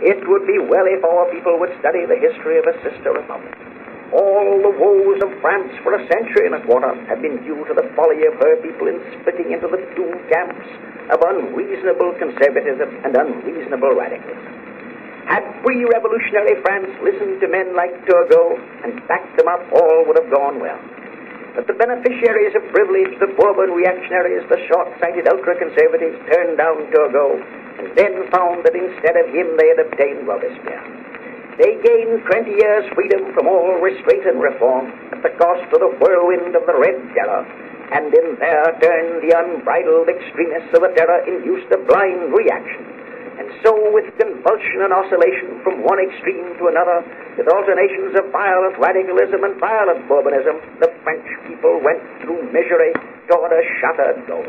It would be well if our people would study the history of a sister republic. All the woes of France for a century and a quarter have been due to the folly of her people in splitting into the two camps of unreasonable conservatism and unreasonable radicalism. Had free revolutionary France listened to men like Turgot and backed them up, all would have gone well. But the beneficiaries of privilege, the Bourbon reactionaries, the short-sighted ultra-conservatives, turned down Turgot and then found that instead of him they had obtained Robespierre. They gained 20 years' freedom from all restraint and reform at the cost of the whirlwind of the Red Terror, and in their turn the unbridled extremists of the terror induced a blind reaction. And so, with convulsion and oscillation from one extreme to another, with alternations of violent radicalism and violent Bourbonism, the French people went through misery toward a shattered goal.